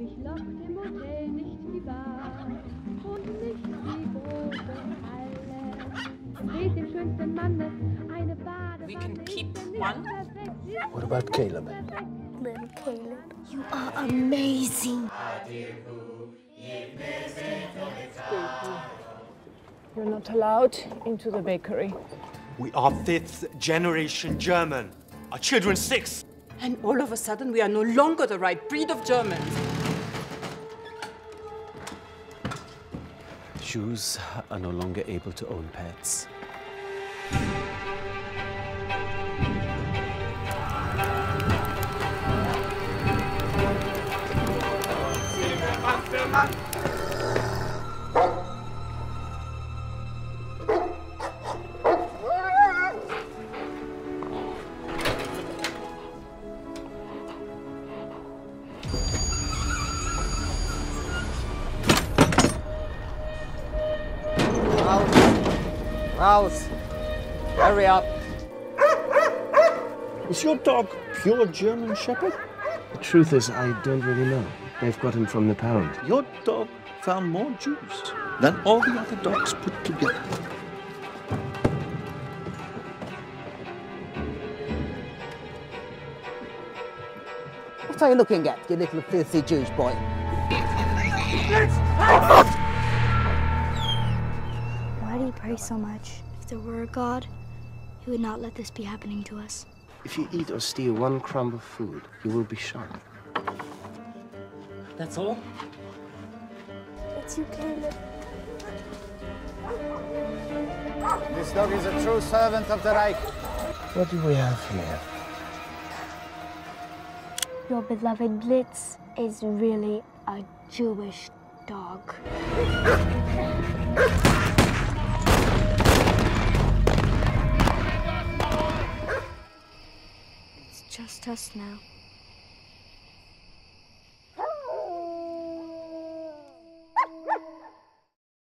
Mich lockt im Hotel nicht die Bar und nicht die große Halle. Seht dem schönsten Manne eine Badewanne. We can keep ist one. perfekt, What about Caleb? Little Caleb, you are amazing. You're not allowed into the bakery. We are fifth generation German. Our children six. And all of a sudden, we are no longer the right breed of Germans. Jews are no longer able to own pets. Raus! Hurry up! Is your dog pure German Shepherd? The truth is, I don't really know. They've got him from the pound. Your dog found more Jews than all the other dogs put together. What are you looking at, you little filthy Jewish boy? Why do you pray so much? If there were a God, he would not let this be happening to us. If you eat or steal one crumb of food, you will be shot. That's all? It's you, Caleb. This dog is a true servant of the Reich. What do we have here? Your beloved Blitz is really a Jewish dog. just us now.